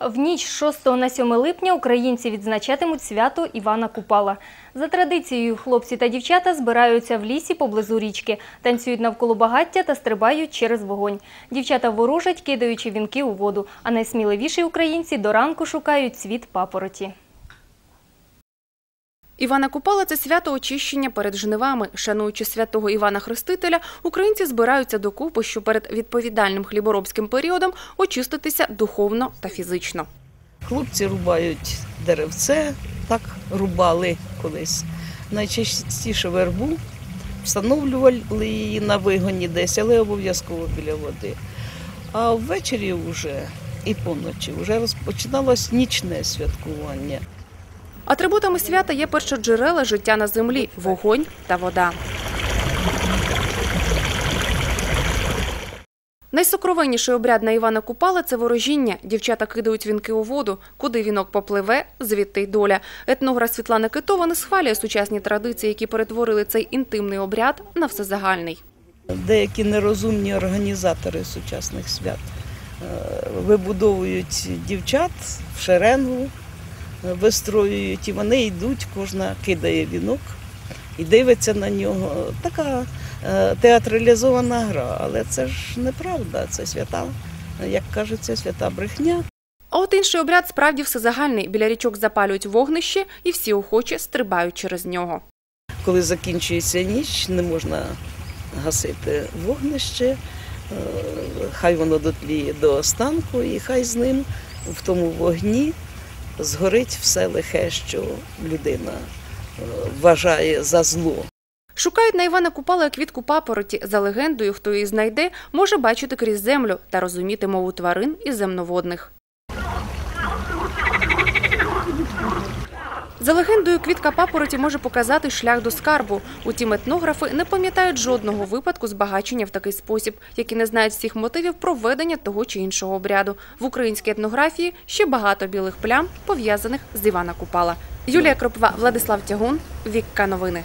В ніч з 6 на 7 липня українці відзначатимуть свято Івана Купала. За традицією, хлопці та дівчата збираються в лісі поблизу річки, танцюють навколо багаття та стрибають через вогонь. Дівчата ворожать, кидаючи вінки у воду, а найсміливіші українці до ранку шукають цвіт папороті. Івана Купала – це свято очищення перед жнивами. Шануючи святого Івана Хрестителя, українці збираються докупи, щоб перед відповідальним хліборобським періодом очиститися духовно та фізично. Хлопці рубають деревце, так рубали колись. Найчастіше вербу, встановлювали її на вигоні десь, але обов'язково біля води. А ввечері вже і поночі вже розпочиналось нічне святкування. Атрибутами свята є першоджерела життя на землі – вогонь та вода. Найсокровенніший обряд на Івана Купала – це ворожіння. Дівчата кидають вінки у воду. Куди вінок попливе, звідти й доля. Етнограф Світлана Китова не схвалює сучасні традиції, які перетворили цей інтимний обряд на всезагальний. Деякі нерозумні організатори сучасних свят е, вибудовують дівчат в шеренгу, вистроюють, і вони йдуть, кожна кидає вінок і дивиться на нього. Така е, театралізована гра, але це ж неправда, це свята, як кажеться, свята брехня. А от інший обряд справді всезагальний. Біля річок запалюють вогнище, і всі охочі стрибають через нього. Коли закінчується ніч, не можна гасити вогнище, е, хай воно дотліє до останку, і хай з ним в тому вогні згорить все лихе, що людина е, вважає за зло. Шукають на Івана Купала квітку папороті. За легендою, хто її знайде, може бачити крізь землю та розуміти мову тварин і земноводних. За легендою, квітка папороті може показати шлях до скарбу. Утім, етнографи не пам'ятають жодного випадку збагачення в такий спосіб, які не знають всіх мотивів проведення того чи іншого обряду. В українській етнографії ще багато білих плям, пов'язаних з Івана Купала. Юлія Кропова, Владислав Тягун, Вікка Новини.